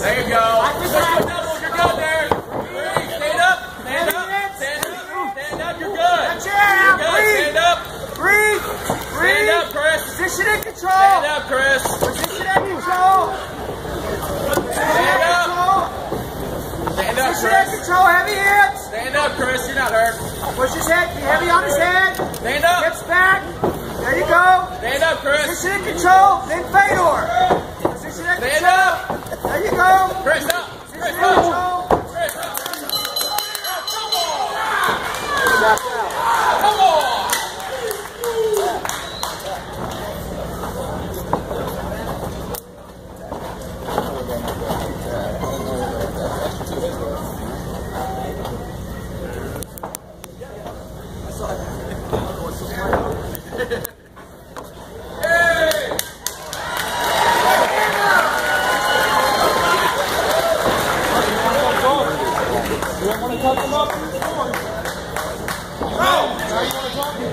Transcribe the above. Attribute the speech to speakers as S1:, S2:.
S1: There you go. Push your double. You're good there. Breathe. Stand up. Stand up. Stand up. Stand up. You're good.
S2: That chair out.
S1: You're good.
S2: Breathe.
S1: Stand up.
S2: Breathe.
S1: Stand
S2: Breathe.
S1: up, Kris.
S2: Position in control.
S1: Stand up, Kris.
S2: Position in control.
S1: Stand up. Stand up,
S2: Position in
S1: Kris.
S2: control. Heavy hips.
S1: Stand up, Kris. You're not hurt.
S2: Push his head. Be heavy on his head.
S1: Stand up.
S2: Hips back. There you go.
S1: Stand up, Kris.
S2: Position in control. Then Fedor. Position in
S1: Stand
S2: control.
S1: up.
S2: There you go.
S1: Kris up.
S2: Position
S1: Kris
S2: in
S1: up.
S2: control.
S1: You don't want to cut them up. Now you want to talk to